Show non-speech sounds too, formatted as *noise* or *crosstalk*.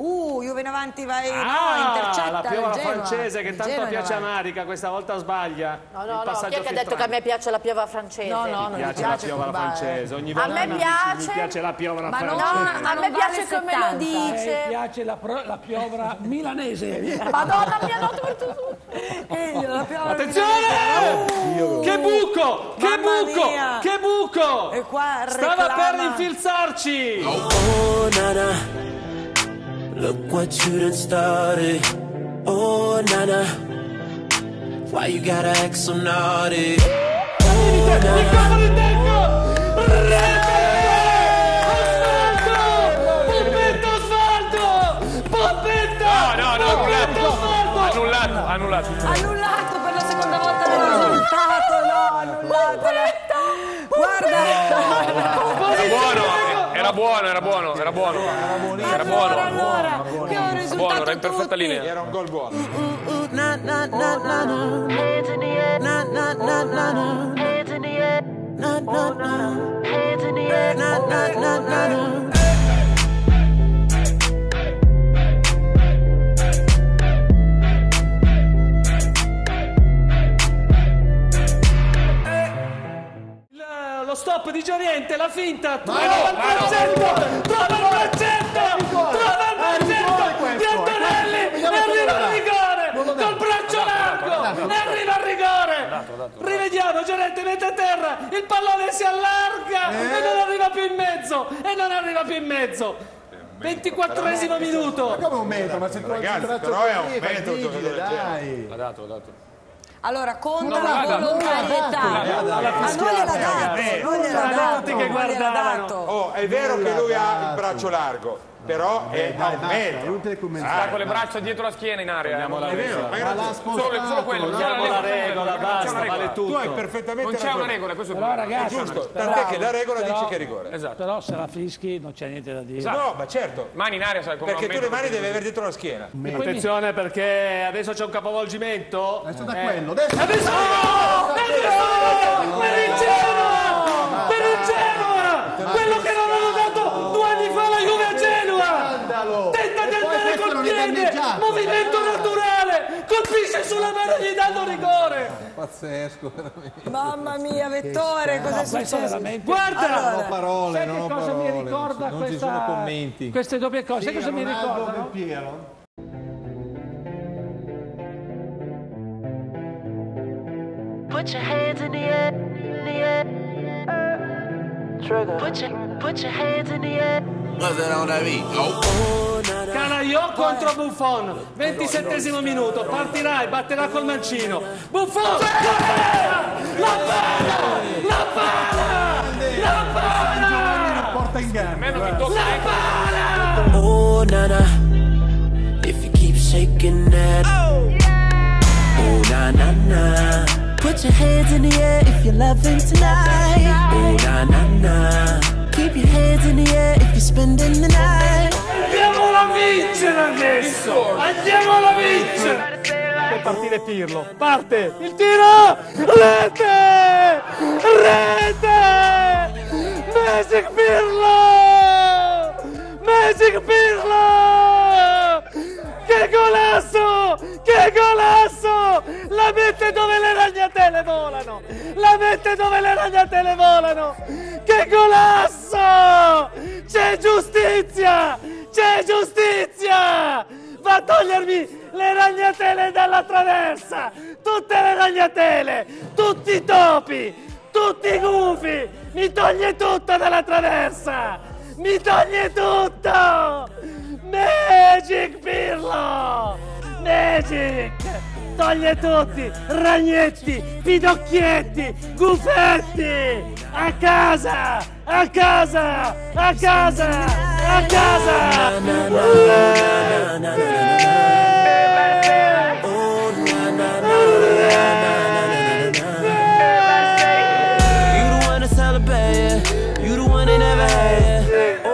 Uh, Juve in avanti vai, no, Ah, intercetta la Genoa. francese che tanto piace a. Marica, questa volta sbaglia. No, il no, no, chi è che ha detto che a me piace la piova francese? No, no, non Mi mi piace la piace piovola francese, ogni A volta me piace. mi piace la piovola francese. No, a me vale piace come 70. lo A me dice. piace la, pro- la piovra *laughs* milanese. Madonna, mi ha dato per tutto. Eh, la piovola Attenzione! Che buco! Che buco! mia! Che buco! E qua Stava per infilzarci! Oh, Nana, look what you done started. Oh, Nana, why you gotta act so naughty? Oh, Nana, colpo di tecco! Era buono, era buono, era buono. Era buono. allora, allora, Buono, risultato era in perfetta tutti. linea. Era un gol buono. na, stop di Gioriente, la finta, trova il braccetto, trova il braccetto, trova il braccetto di Antonelli e arriva al rigore, col braccio largo, e arriva al rigore. Rivediamo, Gioriente mette a terra, il pallone si allarga e non arriva più in mezzo, e non arriva più in mezzo. 24esimo minuto. Come un metro, ma se tu Ragazzi, braccio però è un metro un dai. Ha dato, ha dato. Allora, conta No, la guarda, volontarietà. Ah, non gliel'ha dato, non gliel'ha dato. Oh, è vero che lui ha il braccio largo, però è a un È metro. Sta commentare. con le braccia dietro la schiena in area. Andiamo alla eh. regola. Ma l'ha Solo, solo quello, non c'è alla regola, basta, una regola. vale Tu hai tutto. perfettamente Non c'è una regola, questo è Però ragazzi, Giusto, però- tant'è che la regola però- dice che è rigore. Esatto. Però se la fischi non c'è niente da dire. No, ma certo. Mani in aria, sai come Perché tu le mani devi avere dietro la schiena. Attenzione perché adesso c'è un capovolgimento. Adesso da Eh, quello, adesso- Adesso no! Per il Genoa! Per il Genoa! Quello che non aveva dato due anni fa la Juve a Genoa! Scandalo! Tenta di E poi andare questo col non è piede! danneggiato. Movimento naturale! Colpisce sulla danno rigore! Pazzesco, veramente. Mamma mia, Vettore, cosa è successo? veramente... Guarda! Non ho parole, Sai non che ho cosa parole. mi ricorda non questa... ci sono commenti. Queste doppie cose, sai cosa mi? Del Piero. Put your hands in the air, in the air. Trigger. Put your, put your hands in the air. Oh, Nana. Calaiò contro Buffon, 27 minuto, partirà e batterà col mancino. Buffon! La palla! La palla! La palla! Porta in A me non mi gamba. tocca neanche. Oh, Nana, if you keep shaking that. Oh, na na na. Put your hands in the air if you're loving tonight. Oh, na na na. Keep your hands in the air if you're spending the night. Andiamola a vincere adesso! Andiamola a vincere! Per partire Pirlo, parte il tiro! Rete! Rete! Magic Pirlo! Magic Pirlo! Che golasso! Che golasso! La mette dove le ragnatele volano! La mette dove le ragnatele volano! Che golasso! C'è giustizia! C'è giustizia! Va a togliermi le ragnatele dalla traversa! Tutte le ragnatele! Tutti i topi! Tutti i gufi! Mi toglie tutto dalla traversa! Mi toglie tutto! Magic Pirlo! Magic! Toglie tutti! Ragnetti! Pidocchietti! Gufetti! A casa! A casa! A casa! a casa. You the one to celebrate. You the one they never had.